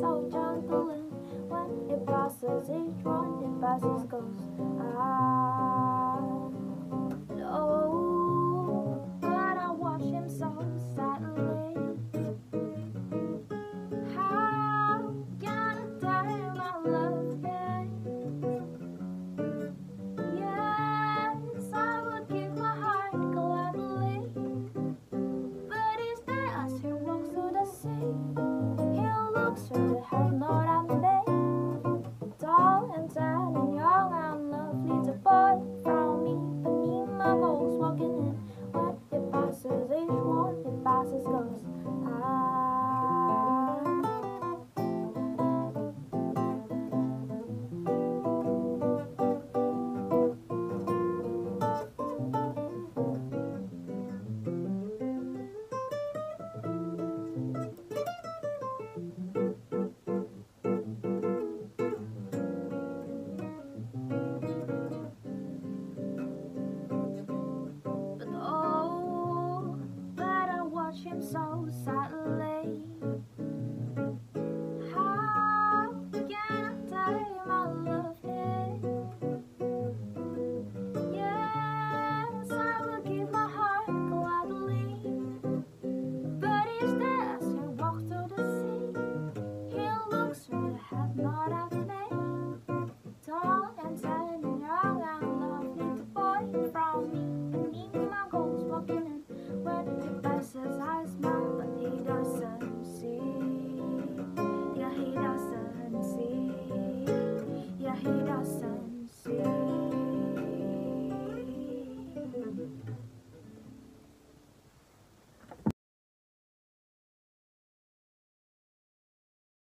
so gentle and when it passes, each one it passes goes. looks from the heaven Lord I made. Tall and sad and young and lovely, the boy from me beneath my goals walking in. What it passes, each one it passes goes. I